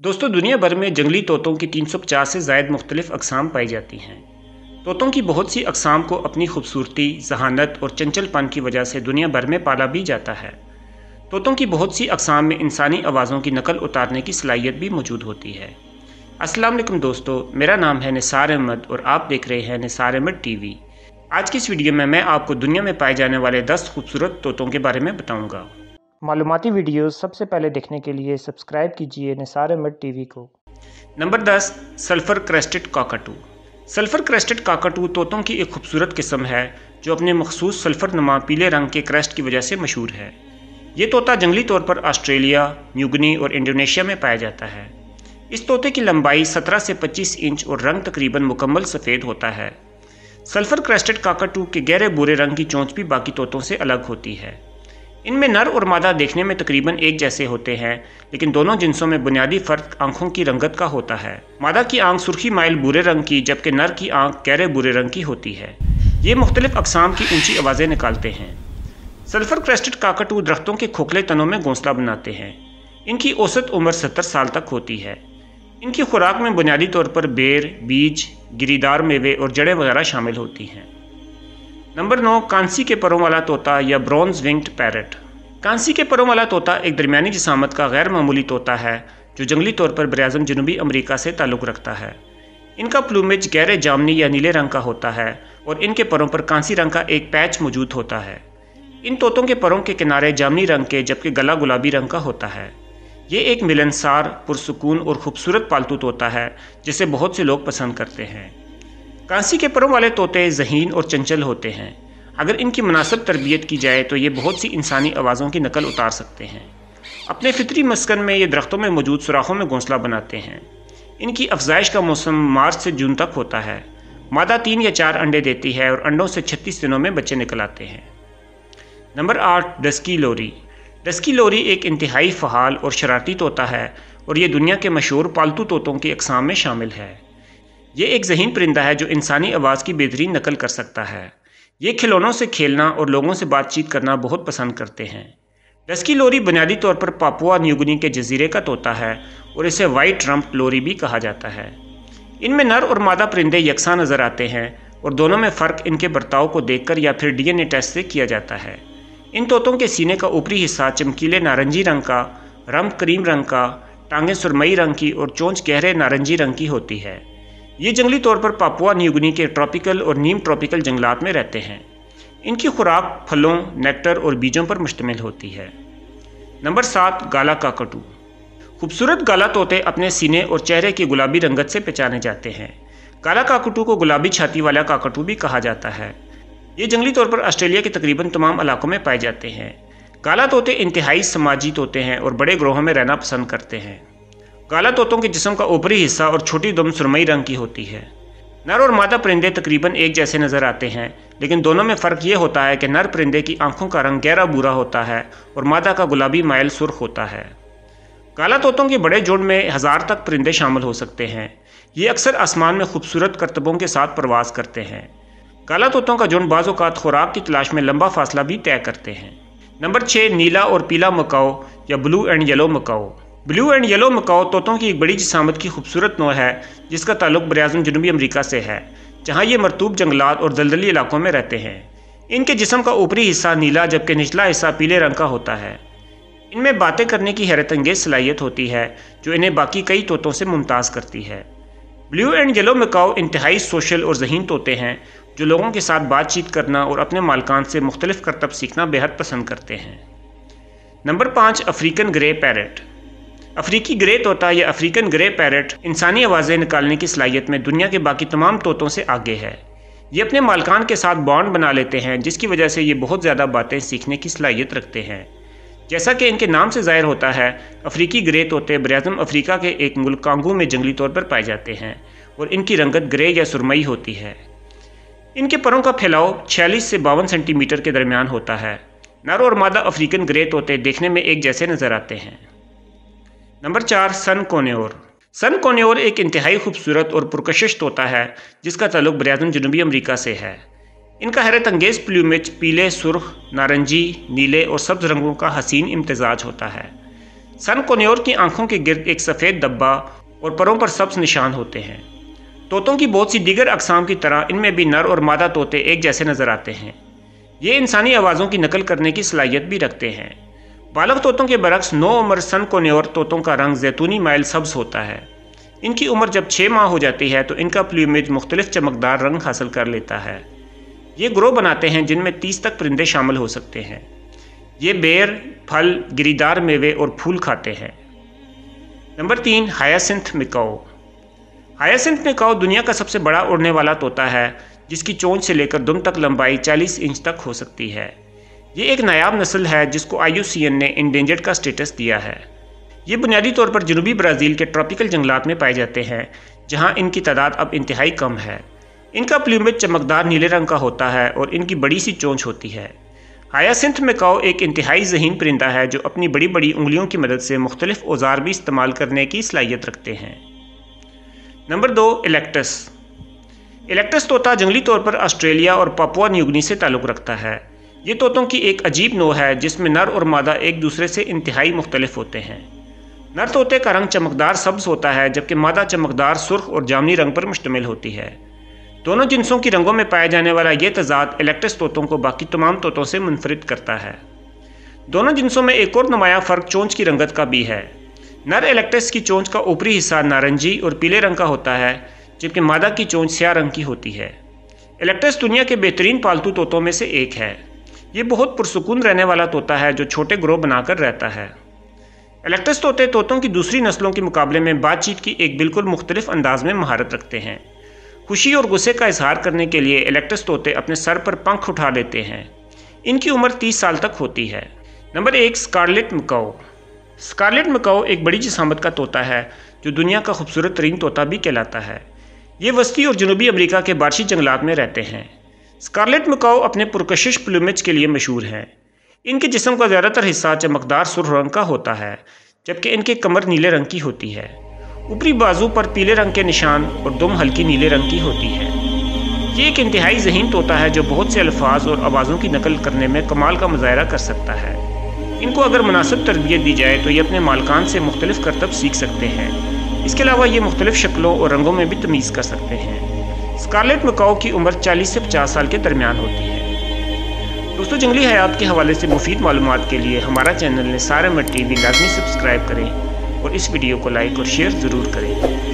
दोस्तों, दुनिया भर में जंगली तोतों की 350 से जायद मुख्तलिफ़ अकसाम पाई जाती हैं। तोतों की बहुत सी अकसाम को अपनी खूबसूरती, जहानत और चंचलपन की वजह से दुनिया भर में पाला भी जाता है। तोतों की बहुत सी अकसाम में इंसानी आवाज़ों की नकल उतारने की सलाहियत भी मौजूद होती है। वालेकुम दोस्तों, मेरा नाम है निसार अहमद और आप देख रहे हैं निसार अहमद टीवी। आज की इस वीडियो में मैं आपको दुनिया में पाए जाने वाले 10 खूबसूरत तोतों के बारे में बताऊँगा। मालूमती वीडियोस सबसे पहले देखने के लिए सब्सक्राइब कीजिए निसार अहमद टीवी को। Number 10 sulphur crested cockatoo. Sulphur crested cockatoo तोतों की एक खूबसूरत किस्म है, जो अपने मखसूस सल्फ़र नुमा पीले रंग के क्रेस्ट की वजह से मशहूर है। ये तोता जंगली तौर पर ऑस्ट्रेलिया, न्यूगनी और इंडोनेशिया में पाया जाता है। इस तोते की लंबाई 17 से 25 इंच और रंग तकरीबन मुकम्मल सफ़ेद होता है। सल्फ़र क्रेस्टेड काकाटू के गहरे बुरे रंग की चोंच भी बाकी तोतों से अलग होती है। इनमें नर और मादा देखने में तकरीबन एक जैसे होते हैं, लेकिन दोनों जिनसों में बुनियादी फ़र्क आँखों की रंगत का होता है। मादा की आँख सुर्खी माइल बुरे रंग की, जबकि नर की आँख गहरे बुरे रंग की होती है। ये मुख्तलिफ़ अकसाम की ऊँची आवाज़ें निकालते हैं। सल्फ़र क्रेस्टेड काकटू दरख्तों के खोखले तनों में घोंसला बनाते हैं। इनकी औसत उम्र सत्तर साल तक होती है। इनकी खुराक में बुनियादी तौर पर बेर, बीज, गिरीदार मेवे और जड़ें वगैरह शामिल होती हैं। नंबर नौ, कांसी के परों वाला तोता या ब्रॉन्ज विंग्ड पैरट। कांसी के परों वाला तोता एक दरमियानी जिसामत का गैर मामूली तोता है, जो जंगली तौर पर बरज़म जनूबी अमरीका से ताल्लुक़ रखता है। इनका प्लूमेज गहरे जामनी या नीले रंग का होता है और इनके परों पर कांसी रंग का एक पैच मौजूद होता है। इन तोतों के परों के किनारे जामनी रंग के, जबकि गला गुलाबी रंग का होता है। ये एक मिलनसार, पुरसकून और खूबसूरत पालतू तोता है, जिसे बहुत से लोग पसंद करते हैं। कांसी के परों वाले तोते जहीन और चंचल होते हैं। अगर इनकी मुनासब तरबियत की जाए तो ये बहुत सी इंसानी आवाज़ों की नकल उतार सकते हैं। अपने फितरी मस्कन में ये दरख्तों में मौजूद सुराखों में घोंसला बनाते हैं। इनकी अफजाइश का मौसम मार्च से जून तक होता है। मादा तीन या चार अंडे देती है और अंडों से छत्तीस दिनों में बच्चे निकल आते हैं। नंबर आठ, डस्की लोरी। डस्की लोरी एक इंतहाई फ़हाल और शरारती तोता है और ये दुनिया के मशहूर पालतू तोतों की अकसाम में शामिल है। ये एक जहीन परिंदा है जो इंसानी आवाज़ की बेहतरीन नकल कर सकता है। ये खिलौनों से खेलना और लोगों से बातचीत करना बहुत पसंद करते हैं। डस्की लोरी बुनियादी तौर पर पापुआ न्यूगनी के जजीरे का तोता है और इसे वाइट रम्प लोरी भी कहा जाता है। इनमें नर और मादा परिंदे यकसा नज़र आते हैं और दोनों में फ़र्क इनके बर्ताव को देखकर या फिर डीएनए टेस्ट से किया जाता है। इन तोतों के सीने का ऊपरी हिस्सा चमकीले नारंगी रंग का, रंग करीम रंग का, टांगें सुरमई रंग की और चोंच गहरे नारंगी रंग की होती है। ये जंगली तौर पर पापुआ न्यूगनी के ट्रॉपिकल और नीम ट्रॉपिकल जंगलात में रहते हैं। इनकी खुराक फलों, नेक्टर और बीजों पर मुश्तमिल होती है। नंबर सात, गाला काकटू। खूबसूरत गाला तोते अपने सीने और चेहरे की गुलाबी रंगत से पहचाने जाते हैं। काला काकटू को गुलाबी छाती वाला काकटू भी कहा जाता है। ये जंगली तौर पर ऑस्ट्रेलिया के तकरीबन तमाम इलाकों में पाए जाते हैं। काला तोते इंतहाई समाजी तोते हैं और बड़े ग्रोहों में रहना पसंद करते हैं। काला तोतों के जिसम का ऊपरी हिस्सा और छोटी दम सुरमई रंग की होती है। नर और मादा परिंदे तकरीबन एक जैसे नज़र आते हैं, लेकिन दोनों में फ़र्क ये होता है कि नर परिंदे की आँखों का रंग गहरा बुरा होता है और मादा का गुलाबी माइल सुर्ख होता है। काला तोतों के बड़े जोड़ में हज़ार तक परिंदे शामिल हो सकते हैं। ये अक्सर आसमान में खूबसूरत करतबों के साथ प्रवास करते हैं। काला तोतों का झुंड बाज़ात खुराक की तलाश में लंबा फासला भी तय करते हैं। नंबर छः नीला और पीला मकाओ या blue and yellow macaw. Blue and yellow macaw तोतों की एक बड़ी जिसामत की खूबसूरत नौ है, जिसका ताल्लुक बरआज़म जनूबी अमरीका से है, जहाँ ये मरतूब जंगलात और दलदली इलाकों में रहते हैं। इनके जिसम का ऊपरी हिस्सा नीला, जबकि निचला हिस्सा पीले रंग का होता है। इनमें बातें करने की हैरत अंगेज सलाहियत होती है, जो इन्हें बाकी कई तोतों से मुमताज़ करती है। ब्लू एंड येलो मकाओ इंतहाई सोशल और जहीन तोते हैं, जो लोगों के साथ बातचीत करना और अपने मालकान से मुख्तलिफ़ करतब सीखना बेहद पसंद करते हैं। नंबर पाँच, अफ्रीकन ग्रे पैरट। अफ्रीकी ग्रे तोता या अफ्रीकन ग्रे पैरट, इंसानी आवाज़ें निकालने की सलाहियत में दुनिया के बाकी तमाम तोतों से आगे है। ये अपने मालकान के साथ बॉन्ड बना लेते हैं, जिसकी वजह से ये बहुत ज़्यादा बातें सीखने की सलाहियत रखते हैं। जैसा कि इनके नाम से ज़ाहिर होता है, अफ्रीकी ग्रे तोते बरज़म अफ्रीका के एक मुल्क कांगू में जंगली तौर पर पाए जाते हैं, और इनकी रंगत ग्रे या सुरमई होती है। इनके परों का फैलाव छियालीस से बावन सेंटीमीटर के दरमियान होता है। नर और मादा अफ्रीकन ग्रे तोते देखने में एक जैसे नज़र आते हैं। नंबर चार, सन कोन्योर। सन कोन्योर एक इंतहाई खूबसूरत और पुरकशिश तोता है, जिसका तल्लुक बरआजम जनूबी अमरीका से है। इनका हैरत अंगेज़ प्लूमिज पीले, सुर्ख, नारंगी, नीले और सब्ज़ रंगों का हसीन इम्तजाज होता है। सन कोन्योर की आँखों के गिरद एक सफ़ेद डब्बा और परों पर सब्ज निशान होते हैं। तोतों की बहुत सी दीगर अकसाम की तरह इनमें भी नर और मादा तोते एक जैसे नज़र आते हैं। ये इंसानी आवाज़ों की नकल करने की सलाहियत भी रखते हैं। बालक तोतों के बरक्स नौ उम्र सन कोन्योर तोतों का रंग जैतूनी माइल सब्ज होता है। इनकी उम्र जब छः माह हो जाती है तो इनका प्लूमेज मुख्तलिफ़ चमकदार रंग हासिल कर लेता है। ये ग्रोह बनाते हैं, जिनमें तीस तक परिंदे शामिल हो सकते हैं। ये बेर, फल, गिरीदार मेवे और फूल खाते हैं। नंबर तीन, हायासिंथ मिकाओ। हायासिंथ मिकाओ दुनिया का सबसे बड़ा उड़ने वाला तोता है, जिसकी चोंच से लेकर दुम तक लंबाई 40 इंच तक हो सकती है। ये एक नायाब नस्ल है जिसको IUCN ने इंडेंजर्ड का स्टेटस दिया है। ये बुनियादी तौर पर जनूबी ब्राज़ील के ट्रॉपिकल जंगलात में पाए जाते हैं, जहाँ इनकी तादाद अब इंतहाई कम है। इनका प्लूमेज चमकदार नीले रंग का होता है और इनकी बड़ी सी चोंच होती है। हायासिंथ मैकाओ एक इंतहाई जहीन परिंदा है जो अपनी बड़ी बड़ी उंगलियों की मदद से मुख्तलिफ़ औज़ार भी इस्तेमाल करने की सलाहियत रखते हैं। नंबर दो इलेक्टस इलेक्टस तोता जंगली तौर पर ऑस्ट्रेलिया और पापुआ न्यूगनी से ताल्लुक़ रखता है। ये तोतों की एक अजीब नो है, जिसमें नर और मादा एक दूसरे से इंतहाई मुख्तलिफ़ होते हैं। नर तोते का रंग चमकदार सब्ज होता है, जबकि मादा चमकदार, सुर्ख और जामनी रंग पर मुश्तमिल होती है। दोनों जिनसों की रंगों में पाया जाने वाला यह तजाद इलेक्ट्रस तोतों को बाकी तमाम तोतों से मुनफरद करता है। दोनों जिनसों में एक और नुमाया फ़र्क चोंच की रंगत का भी है। नर इलेक्ट्रस की चोंच का ऊपरी हिस्सा नारंगी और पीले रंग का होता है, जबकि मादा की चोंच स्या रंग की होती है। इलेक्ट्रस दुनिया के बेहतरीन पालतू तोतों में से एक है। ये बहुत पुरसकून रहने वाला तोता है जो छोटे ग्रोह बनाकर रहता है। इलेक्ट्रस तोते तोतों की दूसरी नस्लों के मुकाबले में बातचीत की एक बिल्कुल मुख्तलिफ़ अंदाज में महारत रखते हैं। खुशी और गुस्से का इजहार करने के लिए इलेक्ट्रस तोते अपने सर पर पंख उठा लेते हैं। इनकी उम्र 30 साल तक होती है। नंबर एक, स्कारलेट मकाओ स्कारलेट मकाओ एक बड़ी जिसामत का तोता है, जो दुनिया का खूबसूरत तरीन तोता भी कहलाता है। ये वस्ती और जनूबी अमरीका के बारशी जंगलात में रहते हैं। स्कारलेट मकाओ अपने पुरकशिश प्लूमेज के लिए मशहूर हैं। इनके जिसम का ज़्यादातर हिस्सा चमकदार सुर रंग का होता है, जबकि इनकी कमर नीले रंग की होती है। ऊपरी बाजू पर पीले रंग के निशान और दुम हल्की नीले रंग की होती है। ये एक इंतहाई जहीन तोता है जो बहुत से अल्फाज और आवाज़ों की नकल करने में कमाल का मुजाहरा कर सकता है। इनको अगर मुनासिब तरबियत दी जाए तो ये अपने मालकान से मुख्तलिफ़ करतब सीख सकते हैं। इसके अलावा ये मुख्तलिफ़ शक्लों और रंगों में भी तमीज़ कर सकते हैं। स्कारलेट मकाओ की उम्र 40 से 50 साल के दरमियान होती है। दोस्तों, जंगली हयात के हवाले से मुफीद मालूम के लिए हमारा चैनल ने सारे मट टी वी लाजमी सब्सक्राइब करें और इस वीडियो को लाइक और शेयर ज़रूर करें।